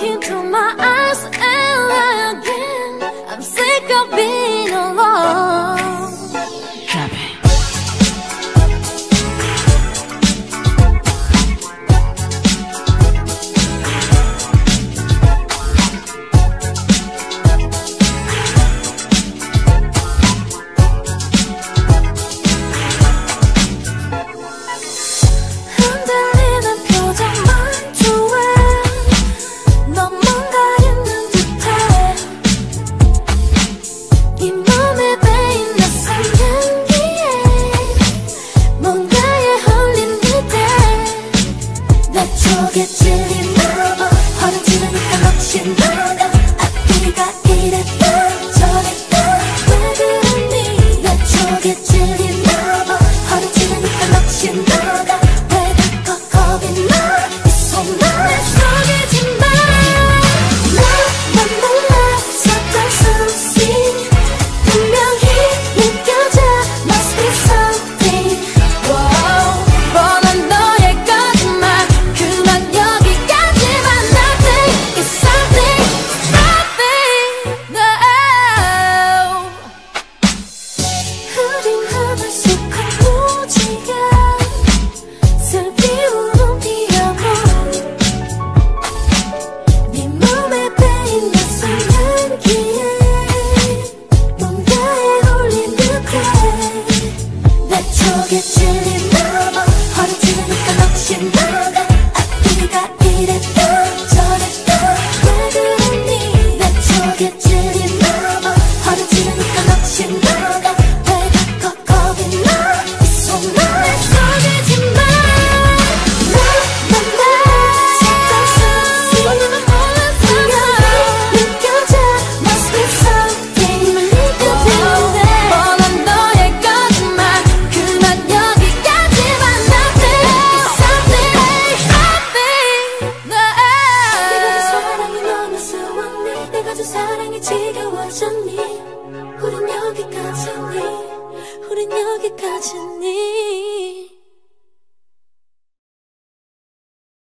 into my 속에 찔린 나도 화장실은 한번씩 나도 아프니까 이래 쪽에 질린 나봐 허리치는 듯한 없이 나가 앞뒤가 이랬다 저랬다 왜 그러니 내 쪽에 질린 어쩌니? 우린 여기까지니? 우린 여기까지니?